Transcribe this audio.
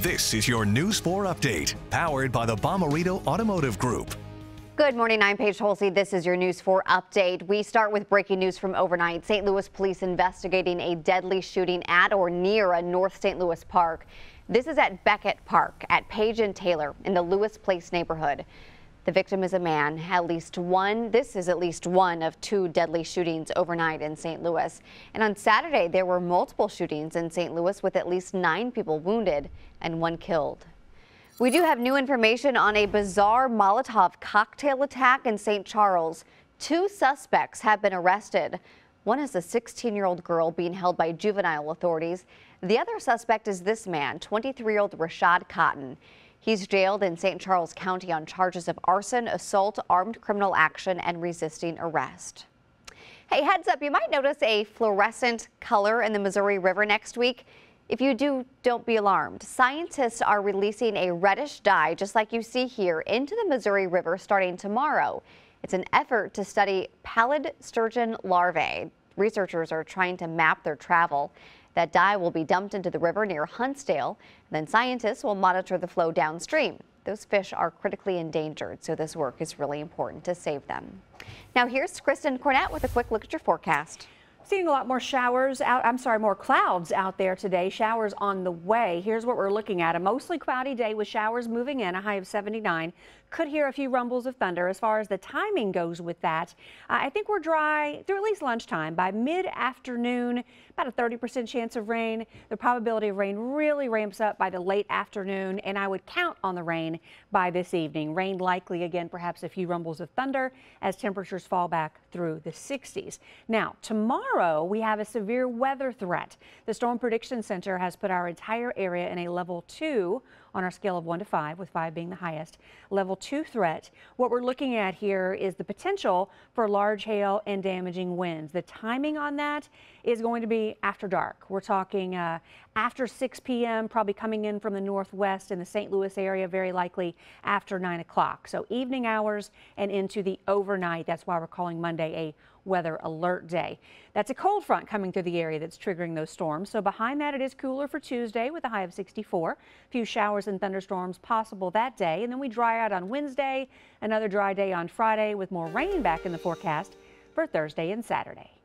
This is your News 4 update, powered by the Bomarito Automotive Group. Good morning, I'm Paige Hulsey. This is your News 4 update. We start with breaking news from overnight. St. Louis police investigating a deadly shooting at or near a North St. Louis park. This is at Beckett Park at Page and Taylor in the Lewis Place neighborhood. The victim is a man. At least one, this is at least one of two deadly shootings overnight in St. Louis. And on Saturday, there were multiple shootings in St. Louis with at least nine people wounded and one killed. We do have new information on a bizarre Molotov cocktail attack in St. Charles. Two suspects have been arrested. One is a 16-year-old girl being held by juvenile authorities. The other suspect is this man, 23-year-old Rashad Cotton. He's jailed in St. Charles County on charges of arson, assault, armed criminal action, and resisting arrest. Hey, heads up, you might notice a fluorescent color in the Missouri River next week. If you do, don't be alarmed. Scientists are releasing a reddish dye, just like you see here, into the Missouri River starting tomorrow. It's an effort to study pallid sturgeon larvae. Researchers are trying to map their travel. That dye will be dumped into the river near Huntsdale. Then scientists will monitor the flow downstream. Those fish are critically endangered, so this work is really important to save them. Now here's Kristen Cornett with a quick look at your forecast. Seeing a lot more showers out, I'm sorry, more clouds out there today. Showers on the way. Here's what we're looking at. A mostly cloudy day with showers moving in, a high of 79. Could hear a few rumbles of thunder. As far as the timing goes with that, uh, I think we're dry through at least lunchtime. By mid-afternoon, about a 30% chance of rain. The probability of rain really ramps up by the late afternoon, and I would count on the rain by this evening. Rain likely again, perhaps a few rumbles of thunder as temperatures fall back through the 60s. Now, tomorrow we have a severe weather threat. The Storm Prediction Center has put our entire area in a level two on our scale of one to five, with five being the highest. Level two threat. What we're looking at here is the potential for large hail and damaging winds. The timing on that is going to be after dark. We're talking uh, after 6 p.m., probably coming in from the northwest in the St. Louis area, very likely after 9 o'clock. So evening hours and into the overnight. That's why we're calling Monday a weather alert day. That's a cold front coming through the area that's triggering those storms. So behind that, it is cooler for Tuesday with a high of 64. A few showers and thunderstorms possible that day. And then we dry out on Wednesday, another dry day on Friday with more rain back in the forecast for Thursday and Saturday.